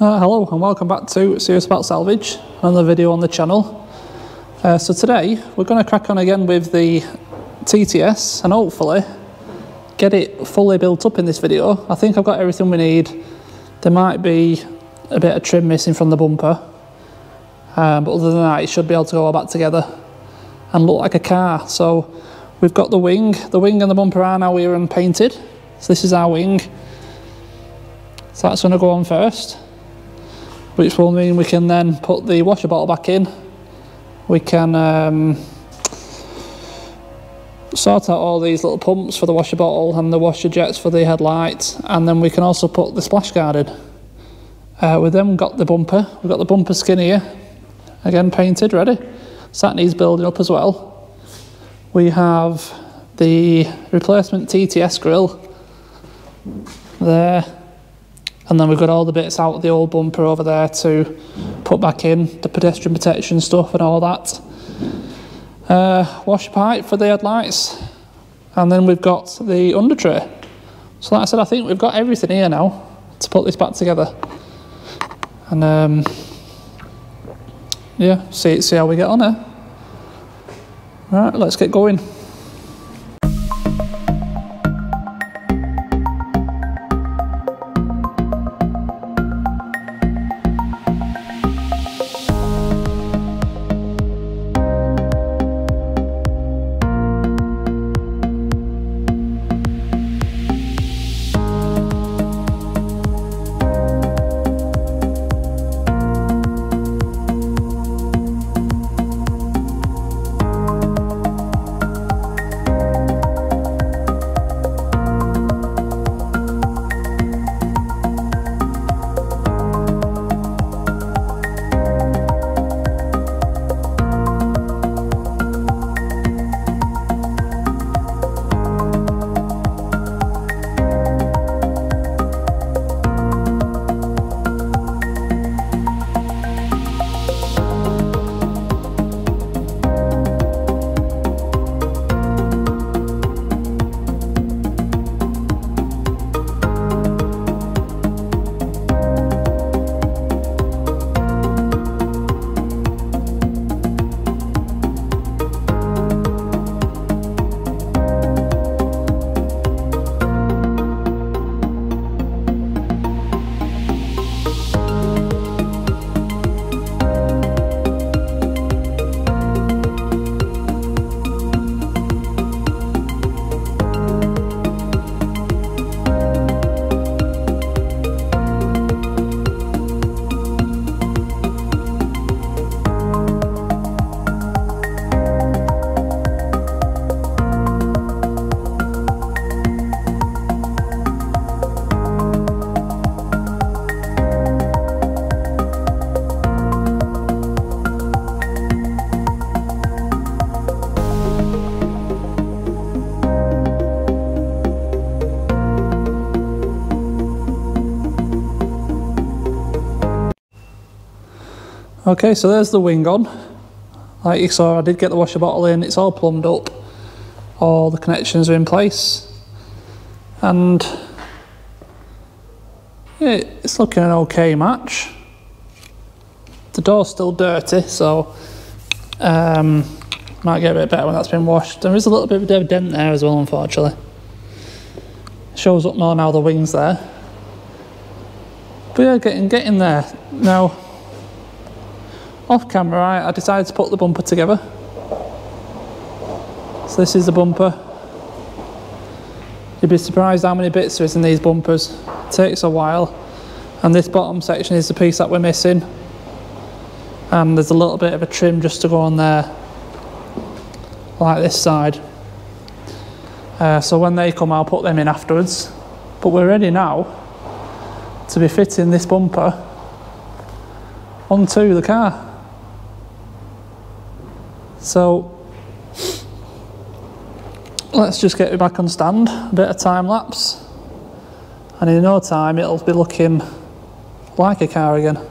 Uh, hello and welcome back to Serious About Salvage, another video on the channel. Uh, so today we're going to crack on again with the TTS and hopefully get it fully built up in this video. I think I've got everything we need. There might be a bit of trim missing from the bumper, um, but other than that it should be able to go all back together and look like a car. So we've got the wing, the wing and the bumper are now here and painted. So this is our wing. So that's going to go on first, which will mean we can then put the washer bottle back in. We can um, sort out all these little pumps for the washer bottle and the washer jets for the headlights, and then we can also put the splash guard in. Uh, we've then got the bumper. We've got the bumper skin here, again painted, ready. So that building up as well. We have the replacement TTS grill there and then we've got all the bits out of the old bumper over there to put back in, the pedestrian protection stuff and all that. Uh, wash pipe for the headlights. And then we've got the under tray. So like I said, I think we've got everything here now to put this back together. And um, yeah, see, see how we get on here. Right, let's get going. Okay, so there's the wing on. Like you saw, I did get the washer bottle in, it's all plumbed up. All the connections are in place. And yeah, it's looking an okay match. The door's still dirty, so um, might get a bit better when that's been washed. There is a little bit of a dent there as well, unfortunately. Shows up more now the wing's there. But yeah, getting getting there. Now off camera I decided to put the bumper together. So this is the bumper. You'd be surprised how many bits there is in these bumpers. It takes a while. And this bottom section is the piece that we're missing. And there's a little bit of a trim just to go on there. Like this side. Uh, so when they come I'll put them in afterwards. But we're ready now to be fitting this bumper onto the car. So let's just get it back on stand, a bit of time lapse, and in no time it'll be looking like a car again.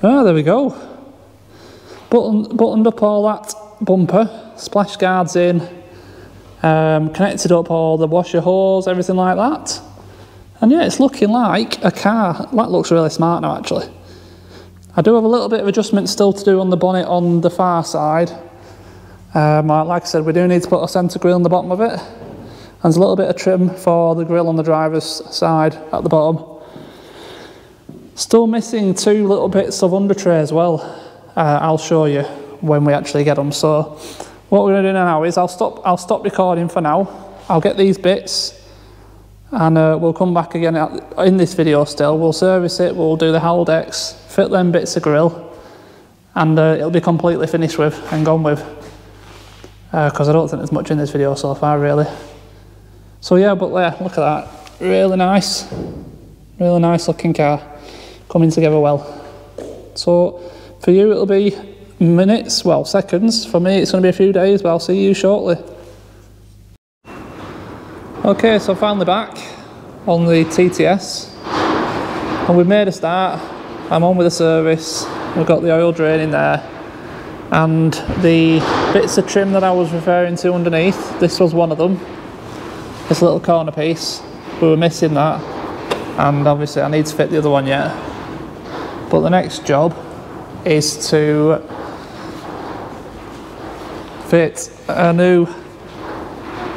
Ah, there we go. Button, buttoned up all that bumper, splash guards in, um, connected up all the washer hose, everything like that. And yeah, it's looking like a car. That looks really smart now, actually. I do have a little bit of adjustment still to do on the bonnet on the far side. Um, like I said, we do need to put a centre grille on the bottom of it. And there's a little bit of trim for the grille on the driver's side at the bottom. Still missing two little bits of under tray as well. Uh, I'll show you when we actually get them. So what we're to do now is I'll stop, I'll stop recording for now. I'll get these bits and uh, we'll come back again in this video still. We'll service it, we'll do the Haldex, fit them bits of grill, and uh, it'll be completely finished with and gone with. Because uh, I don't think there's much in this video so far, really. So yeah, but yeah, look at that. Really nice. Really nice looking car. Coming together well. So for you, it'll be minutes, well, seconds. For me, it's going to be a few days, but I'll see you shortly. Okay, so finally back on the TTS and we've made a start. I'm on with the service, we've got the oil drain in there and the bits of trim that I was referring to underneath, this was one of them. This little corner piece, we were missing that and obviously I need to fit the other one yet. But the next job is to fit a new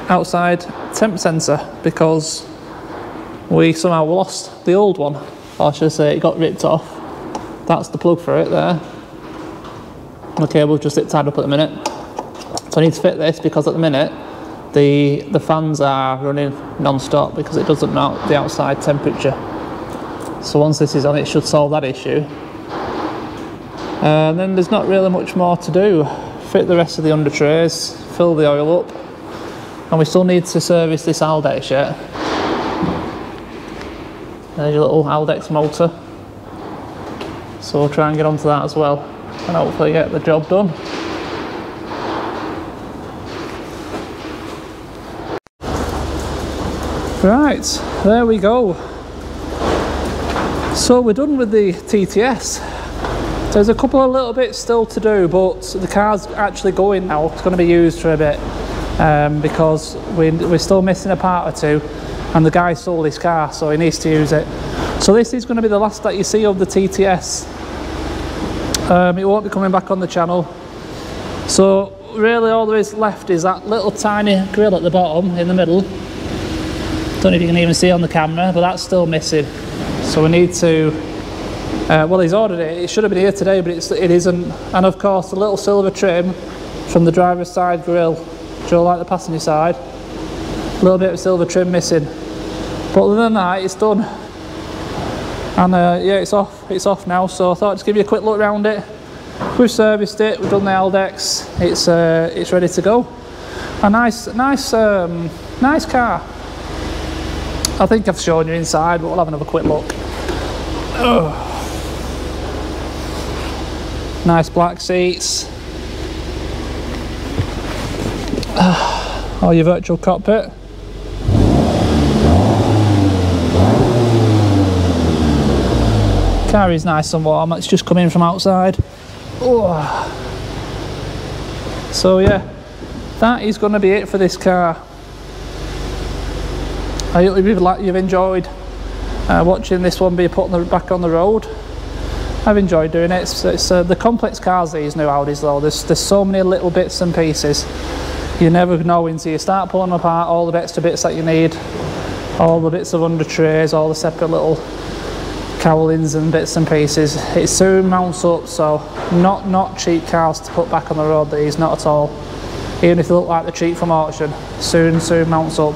outside temp sensor because we somehow lost the old one. Or I should say it got ripped off. That's the plug for it there. The cable's just it tied up at the minute. So I need to fit this because at the minute the the fans are running non-stop because it doesn't know the outside temperature. So once this is on it should solve that issue. And then there's not really much more to do. Fit the rest of the under trays, fill the oil up, and we still need to service this Haldex yet. There's your little Haldex motor. So we'll try and get onto that as well and hopefully get the job done. Right, there we go. So we're done with the TTS. There's a couple of little bits still to do, but the car's actually going now. It's going to be used for a bit um, because we, we're still missing a part or two and the guy sold his car so he needs to use it. So this is going to be the last that you see of the TTS. Um, it won't be coming back on the channel. So really all there is left is that little tiny grill at the bottom in the middle. Don't know if you can even see on the camera, but that's still missing. So we need to, uh, well he's ordered it, it should have been here today, but it's, it isn't. And of course the little silver trim from the driver's side grill Joe like the passenger side. A little bit of silver trim missing. But other than that, it's done. And uh, yeah, it's off. It's off now. So I thought I'd just give you a quick look around it. We've serviced it. We've done the Haldex. It's uh, it's ready to go. A nice, nice, um, nice car. I think I've shown you inside, but we'll have another quick look. Ugh. Nice black seats. or your virtual cockpit. Car is nice and warm, it's just coming from outside. Oh. So yeah, that is going to be it for this car. I hope you've enjoyed uh, watching this one be put on the, back on the road. I've enjoyed doing it. It's, it's uh, the complex cars these new Audis though. There's there's so many little bits and pieces you never know until you start pulling apart all the extra bits that you need all the bits of under trays all the separate little cowlings and bits and pieces it soon mounts up so not not cheap cars to put back on the road these not at all even if they look like they're cheap from auction soon soon mounts up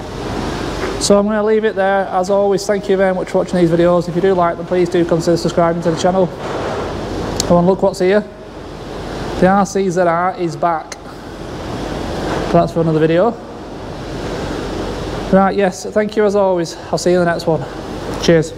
so I'm going to leave it there as always thank you very much for watching these videos if you do like them please do consider subscribing to the channel oh, come on look what's here the RCZR is back that's for another video. Right, yes, thank you as always. I'll see you in the next one. Cheers.